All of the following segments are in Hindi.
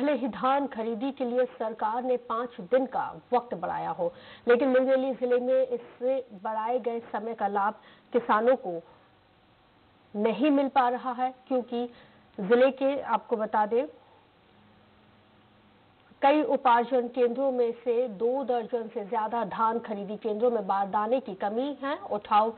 पहले ही धान खरीदी के लिए सरकार ने पाँच दिन का वक्त बढ़ाया हो, लेकिन मुंगेली ज़िले में इससे बढ़ाए गए समय का लाभ किसानों को नहीं मिल पा रहा है, क्योंकि ज़िले के, आपको बता दें, कई उपार्जन केंद्रों में से दो दर्जन से ज़्यादा धान खरीदी केंद्रों में बारदाने की कमी है, उठाव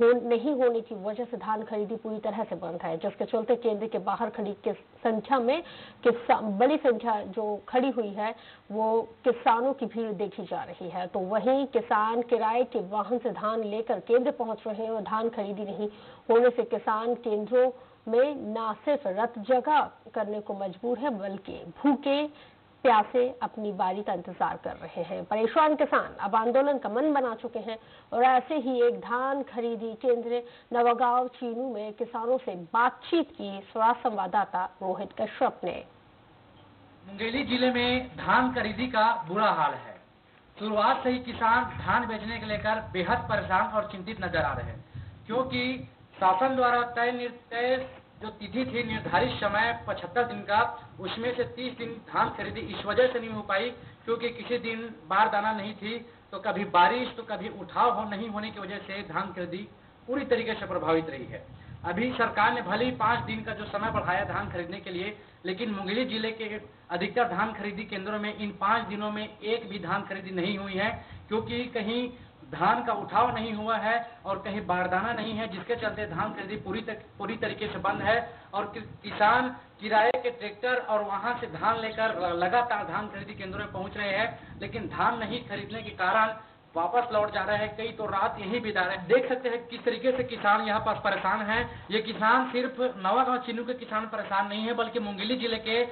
हो, नहीं होने की वजह से धान खरीदी पूरी तरह से बंद है जिसके चलते केंद्र के बाहर खड़ी की संख्या में किसान बड़ी संख्या जो खड़ी हुई है वो किसानों की भीड़ देखी जा रही है। तो वहीं किसान किराए के वाहन से धान लेकर केंद्र पहुँच रहे हैं और धान खरीदी नहीं होने से किसान केंद्रों में न सिर्फ़ रत जगह करने को मजबूर है बल्कि भूखे प्यासे अपनी बारी का इंतज़ार कर रहे हैं। परेशान किसान अब आंदोलन का मन बना चुके हैं और ऐसे ही एक धान खरीदी केंद्र नवागांव चीनू में किसानों से बातचीत की स्वास्थ्य संवाददाता रोहित कश्यप ने। मुंगेली ज़िले में धान खरीदी का बुरा हाल है। शुरुआत से ही किसान धान बेचने के लेकर बेहद परेशान और चिंतित नज़र आ रहे हैं, क्योंकि शासन द्वारा तय तय जो तिथि थी निर्धारित समय पचहत्तर दिन का, उसमें से तीस दिन धान खरीदी इस वजह से नहीं हो पाई, क्योंकि किसी दिन बार दाना नहीं थी तो कभी बारिश तो कभी उठाव हो नहीं होने की वजह से धान खरीदी पूरी तरीके से प्रभावित रही है। अभी सरकार ने भले ही पाँच दिन का जो समय बढ़ाया धान खरीदने के लिए, लेकिन मुंगेली ज़िले के अधिकतर धान खरीदी केंद्रों में इन पाँच दिनों में एक भी धान खरीदी नहीं हुई है, क्योंकि कहीं धान का उठाव नहीं हुआ है और कहीं बारदाना नहीं है जिसके चलते धान खरीदी पूरी तक, पूरी तरीके से बंद है और किसान किराए के ट्रैक्टर और वहाँ से धान लेकर लगातार धान खरीदी केंद्रों में पहुँच रहे हैं लेकिन धान नहीं खरीदने के कारण वापस लौट जा रहे हैं। कई तो रात यहीं बिता रहे हैं। देख सकते हैं किस तरीके से किसान यहाँ पास परेशान है। ये किसान सिर्फ़ नवागांव चिन्नू के किसान परेशान नहीं है बल्कि मुंगेली ज़िले के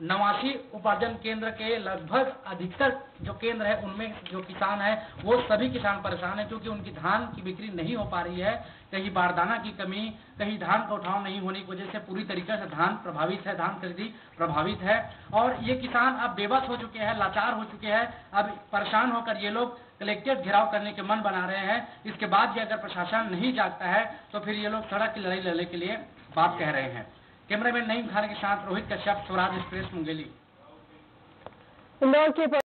नवासी उपार्जन केंद्र के लगभग अधिकतर जो केंद्र है, उनमें जो किसान है, वो सभी किसान परेशान है क्योंकि उनकी धान की बिक्री नहीं हो पा रही है। कहीं बारदाना की कमी, कहीं धान का उठाव नहीं होने की वजह से पूरी तरीके से धान प्रभावित है, धान खरीदी प्रभावित है। और ये किसान अब बेबस हो चुके हैं, लाचार हो चुके हैं। अब परेशान होकर ये लोग कलेक्ट्रेट घेराव करने के मन बना रहे हैं। इसके बाद भी अगर प्रशासन नहीं जागता है तो फिर ये लोग सड़क की लड़ाई लड़ने के लिए बात कह रहे हैं। कैमरामैन नईम खान के साथ रोहित कश्यप स्वराज एक्सप्रेस मुंगेली इंदौर के